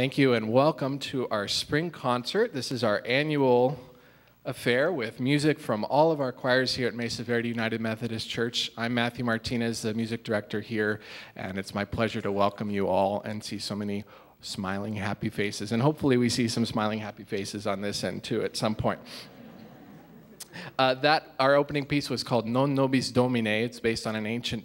Thank you and welcome to our spring concert. This is our annual affair with music from all of our choirs here at Mesa Verde United Methodist Church. I'm Matthew Martinez, the music director here, and it's my pleasure to welcome you all and see so many smiling, happy faces. And hopefully, we see some smiling, happy faces on this end too at some point. Uh, that our opening piece was called Non Nobis Domine. It's based on an ancient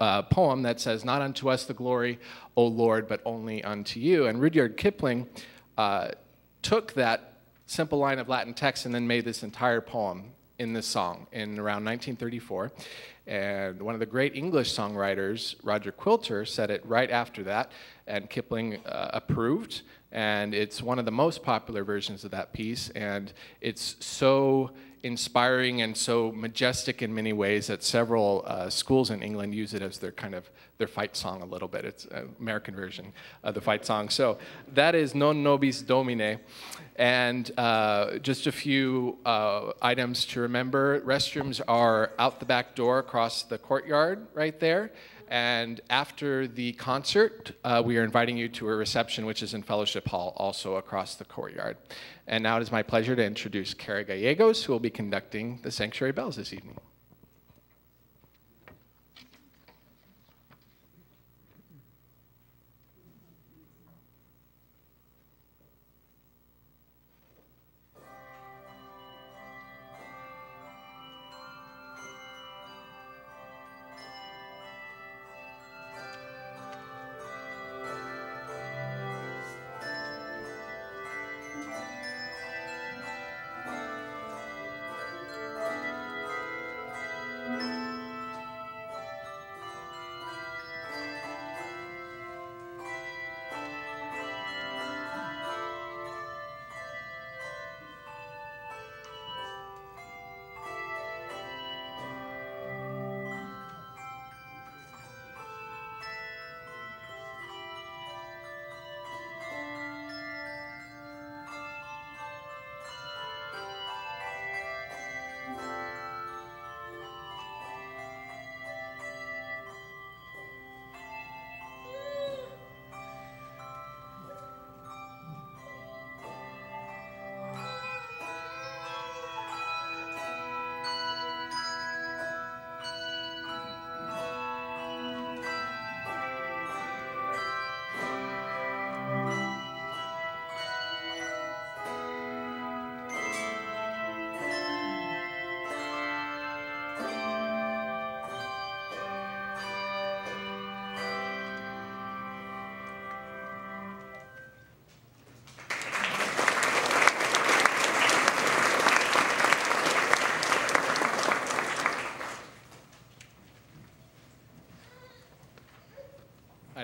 uh, poem that says, "Not unto us the glory, O Lord, but only unto you." And Rudyard Kipling uh, took that simple line of Latin text and then made this entire poem in this song in around 1934. And one of the great English songwriters, Roger Quilter, said it right after that, and Kipling uh, approved. And it's one of the most popular versions of that piece, and it's so inspiring and so majestic in many ways that several uh, schools in England use it as their kind of their fight song a little bit. It's an American version of the fight song. So that is Non Nobis Domine. And uh, just a few uh, items to remember. Restrooms are out the back door across the courtyard right there. And after the concert, uh, we are inviting you to a reception, which is in Fellowship Hall, also across the courtyard. And now it is my pleasure to introduce Kara Gallegos, who will be conducting the Sanctuary Bells this evening.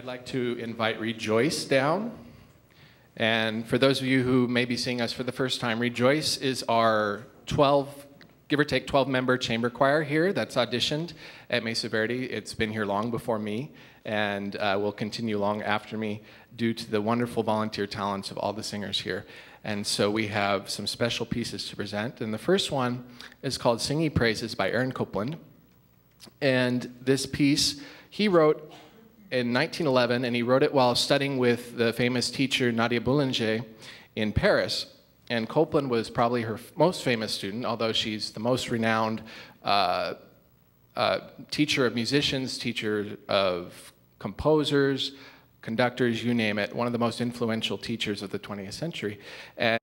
I'd like to invite Rejoice down. And for those of you who may be seeing us for the first time, Rejoice is our 12, give or take 12 member chamber choir here that's auditioned at Mesa Verde. It's been here long before me and uh, will continue long after me due to the wonderful volunteer talents of all the singers here. And so we have some special pieces to present. And the first one is called Sing Ye Praises by Aaron Copland. And this piece he wrote in 1911, and he wrote it while studying with the famous teacher Nadia Boulanger in Paris. And Copland was probably her most famous student, although she's the most renowned uh, uh, teacher of musicians, teacher of composers, conductors, you name it, one of the most influential teachers of the 20th century. And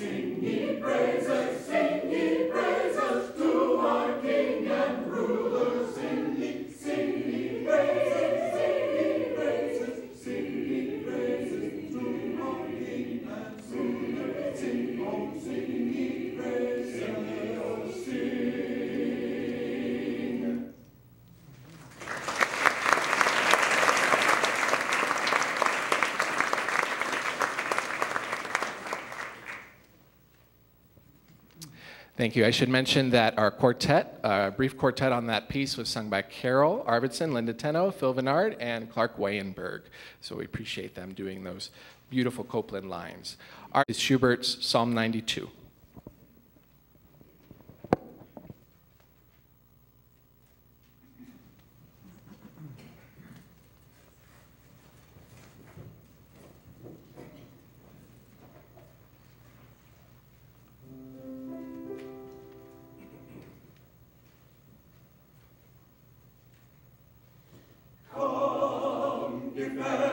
Sing ye praises, sing ye praises to our King and ruler. Sing ye, sing ye praises, sing ye praises, sing ye praises to our King and ruler. Sing, oh, sing ye praises, sing ye, oh, sing. Thank you. I should mention that our quartet, a uh, brief quartet on that piece, was sung by Carol Arvidsson, Linda Tenno, Phil Vinard, and Clark Wayenberg. So we appreciate them doing those beautiful Copland lines. Our is Schubert's Psalm 92. Thanks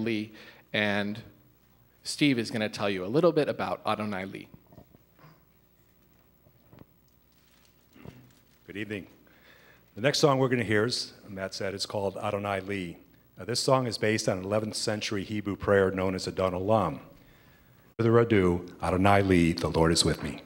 Lee, and Steve is going to tell you a little bit about Adonai Li. Good evening. The next song we're going to hear is, Matt said, it's called Adonai Li. Now, this song is based on an 11th century Hebrew prayer known as Adon Olam. Further ado, Adonai Li, the Lord is with me.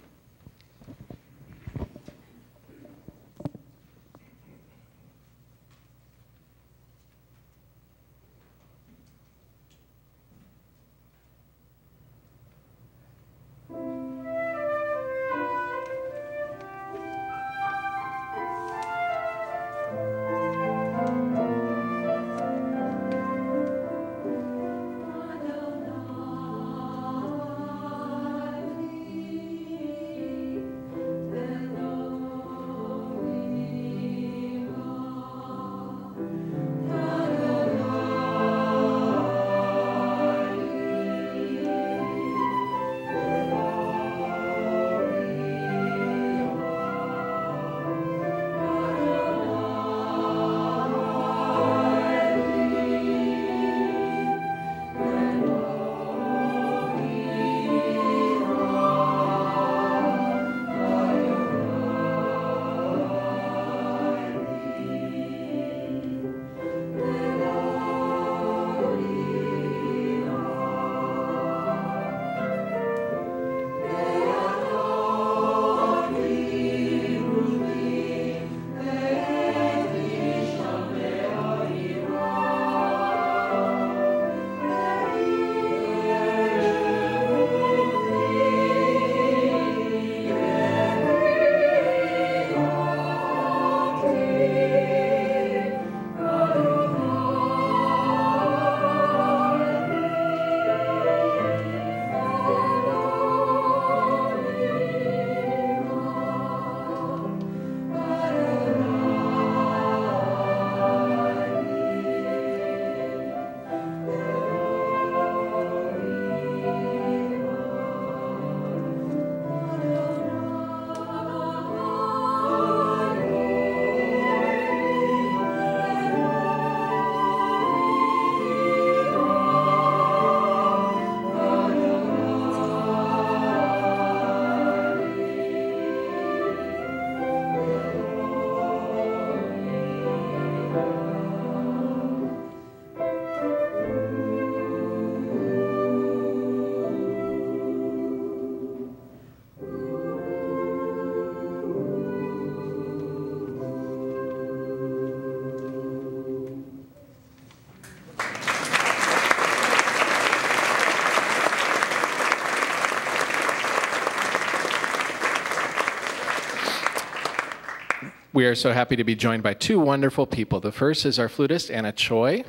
We are so happy to be joined by two wonderful people. The first is our flutist, Anna Choi.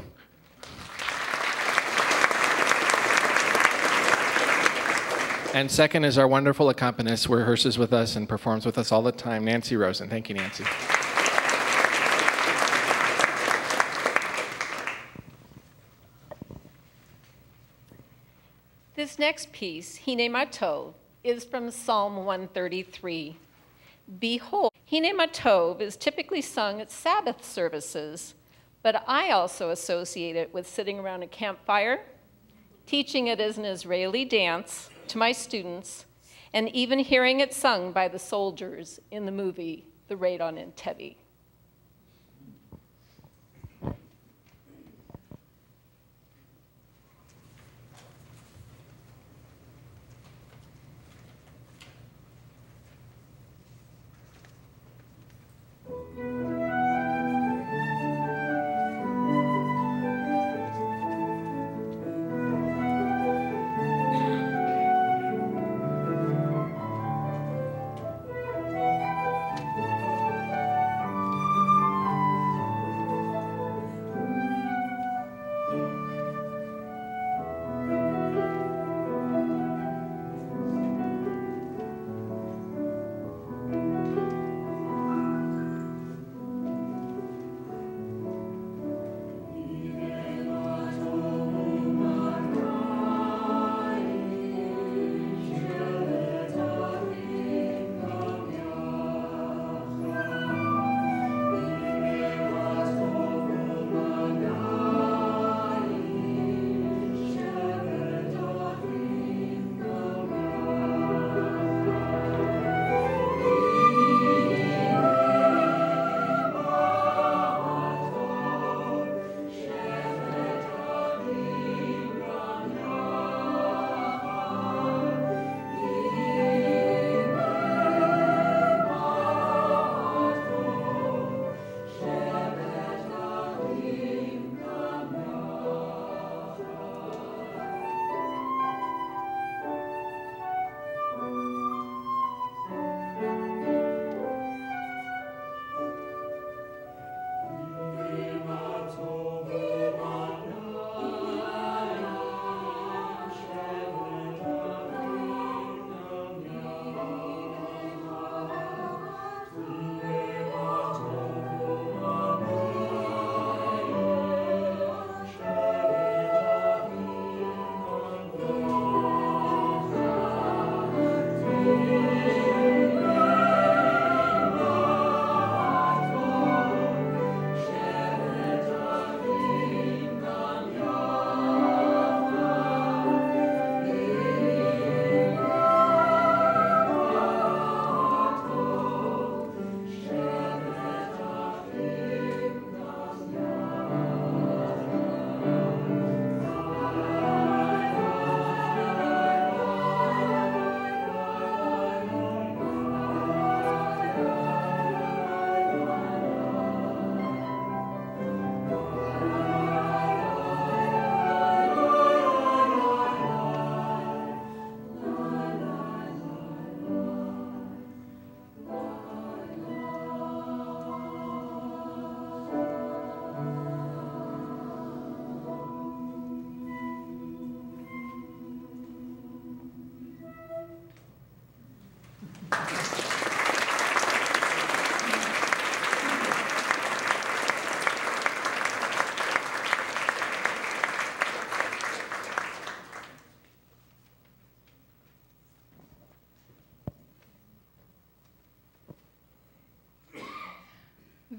And second is our wonderful accompanist who rehearses with us and performs with us all the time, Nancy Rosen. Thank you, Nancy. This next piece, Hine Matov, is from Psalm 133. Behold, Hine Matov is typically sung at Sabbath services, but I also associate it with sitting around a campfire, teaching it as an Israeli dance to my students, and even hearing it sung by the soldiers in the movie The Raid on Entebbe.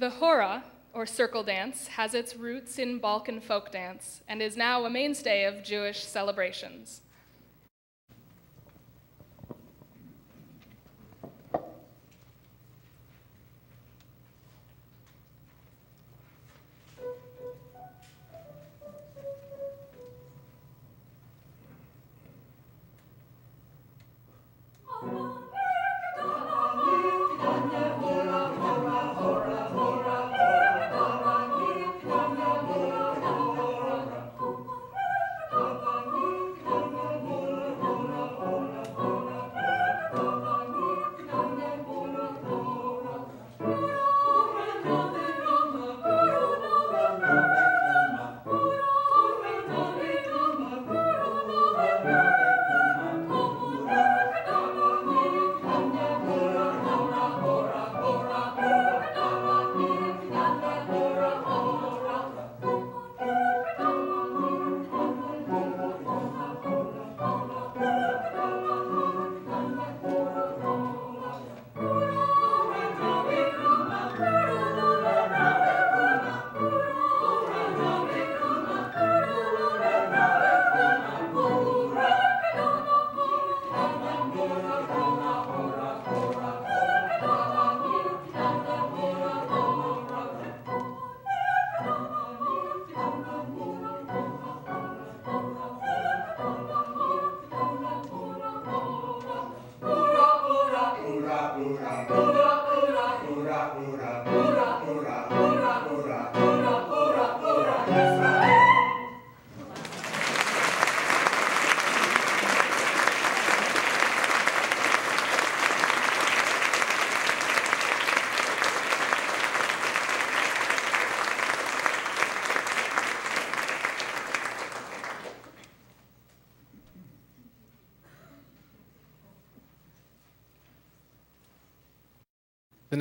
The hora, or circle dance, has its roots in Balkan folk dance and is now a mainstay of Jewish celebrations.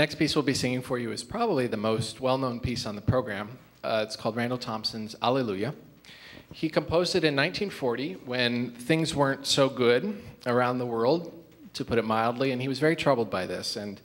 Next piece we'll be singing for you is probably the most well known piece on the program. Uh, it's called Randall Thompson's Alleluia. He composed it in 1940 when things weren't so good around the world, to put it mildly, and he was very troubled by this. And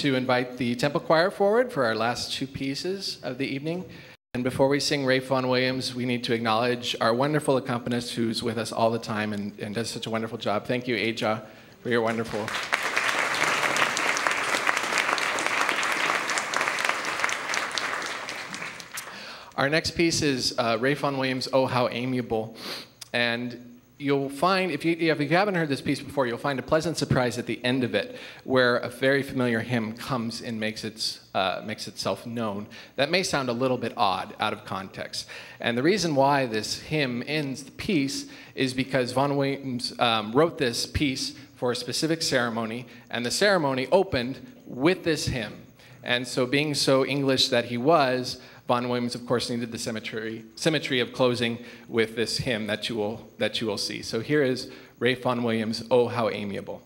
to invite the Temple Choir forward for our last two pieces of the evening. And before we sing Ralph Vaughan Williams, we need to acknowledge our wonderful accompanist who's with us all the time and, and does such a wonderful job. Thank you, Aja, for your wonderful. Our next piece is uh, Ralph Vaughan Williams' Oh How Amiable. And you'll find, if you, if you haven't heard this piece before, you'll find a pleasant surprise at the end of it, where a very familiar hymn comes and makes, its, uh, makes itself known. That may sound a little bit odd out of context. And the reason why this hymn ends the piece is because Vaughan Williams um, wrote this piece for a specific ceremony, and the ceremony opened with this hymn. And so, being so English that he was, Vaughan Williams, of course, needed the symmetry, symmetry of closing with this hymn that you, will, that you will see. So, here is Ralph Vaughan Williams' Oh, How Amiable.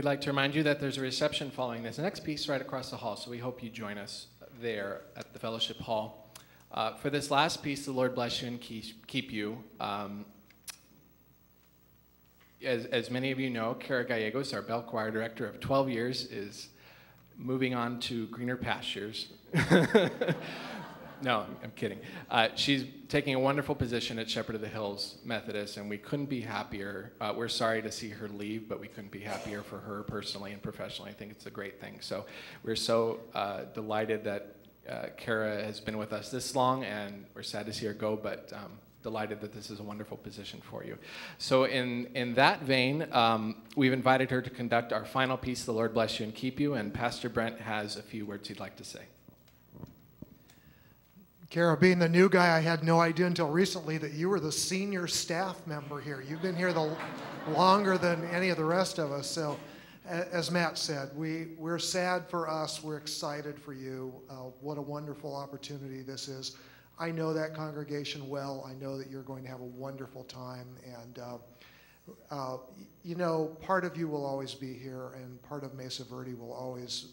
We'd like to remind you that there's a reception following this next piece right across the hall, so we hope you join us there at the Fellowship Hall. Uh, for this last piece, the Lord bless you and keep, you. Um, as, as many of you know, Kara Gallegos, our bell choir director of 12 years, is moving on to greener pastures. no, I'm kidding. Uh, she's taking a wonderful position at Shepherd of the Hills Methodist, and we couldn't be happier. Uh, we're sorry to see her leave, but we couldn't be happier for her personally and professionally. I think it's a great thing. So we're so uh, delighted that uh, Kara has been with us this long, and we're sad to see her go, but um, delighted that this is a wonderful position for you. So, in, in that vein, um, we've invited her to conduct our final piece, The Lord Bless You and Keep You, and Pastor Brent has a few words he'd like to say. Kara, being the new guy, I had no idea until recently that you were the senior staff member here. You've been here the longer than any of the rest of us. So, as Matt said, we, we're sad for us. We're excited for you. Uh, what a wonderful opportunity this is. I know that congregation well. I know that you're going to have a wonderful time. And, uh, uh, you know, part of you will always be here, and part of Mesa Verde will always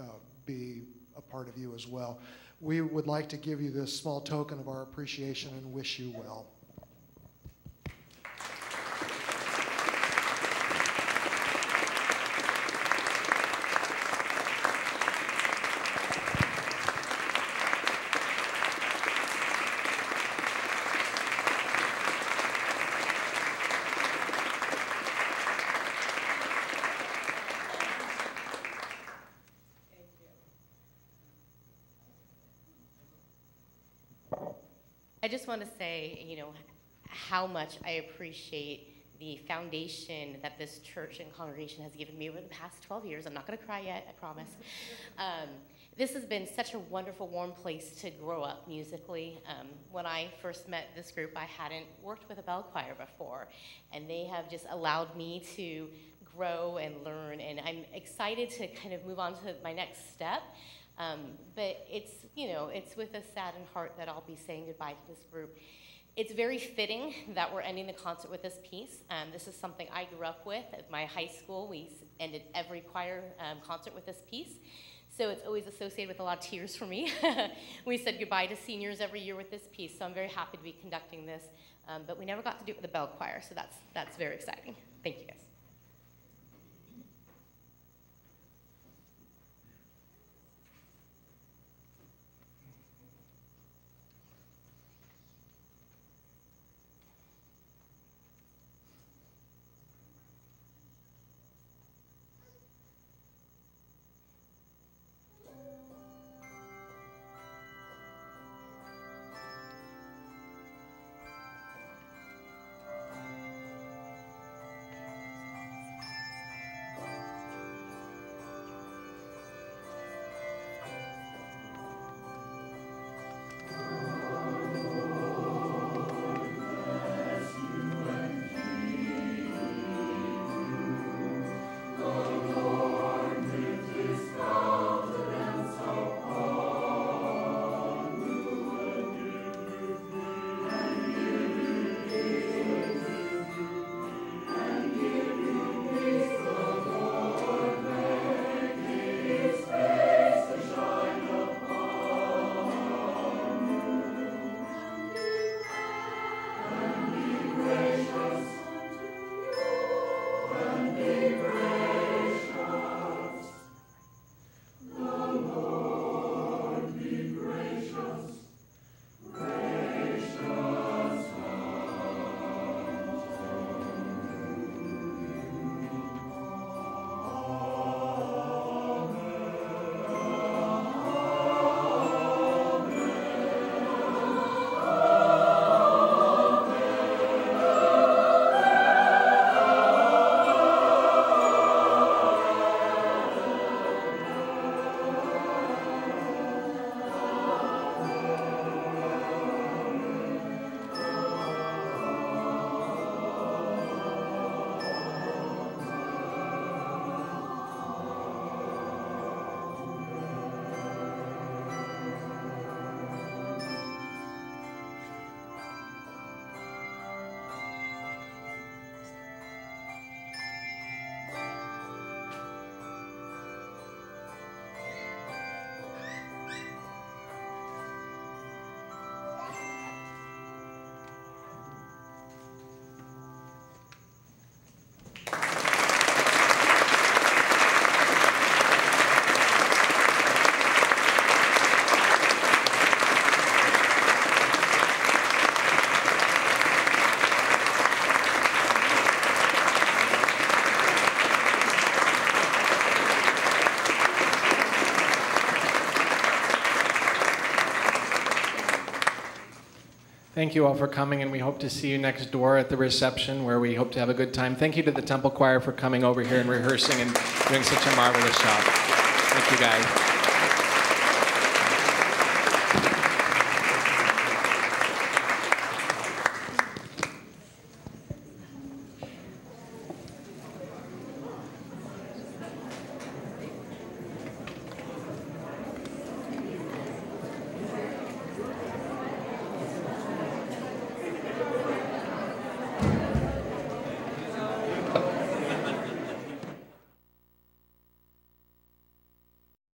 uh, be a part of you as well. We would like to give you this small token of our appreciation and wish you well. I just want to say, you know, how much I appreciate the foundation that this church and congregation has given me over the past 12 years. I'm not going to cry yet, I promise. Um, this has been such a wonderful, warm place to grow up musically. Um, when I first met this group, I hadn't worked with a bell choir before, and they have just allowed me to grow and learn, and I'm excited to kind of move on to my next step. Um, but it's, you know, it's with a saddened heart that I'll be saying goodbye to this group. It's very fitting that we're ending the concert with this piece. Um, this is something I grew up with. At my high school, we ended every choir um, concert with this piece. So it's always associated with a lot of tears for me. we said goodbye to seniors every year with this piece, so I'm very happy to be conducting this. Um, but we never got to do it with the bell choir, so that's, that's very exciting. Thank you guys. Thank you all for coming, and we hope to see you next door at the reception where we hope to have a good time. Thank you to the Temple Choir for coming over here and rehearsing and doing such a marvelous job. Thank you, guys.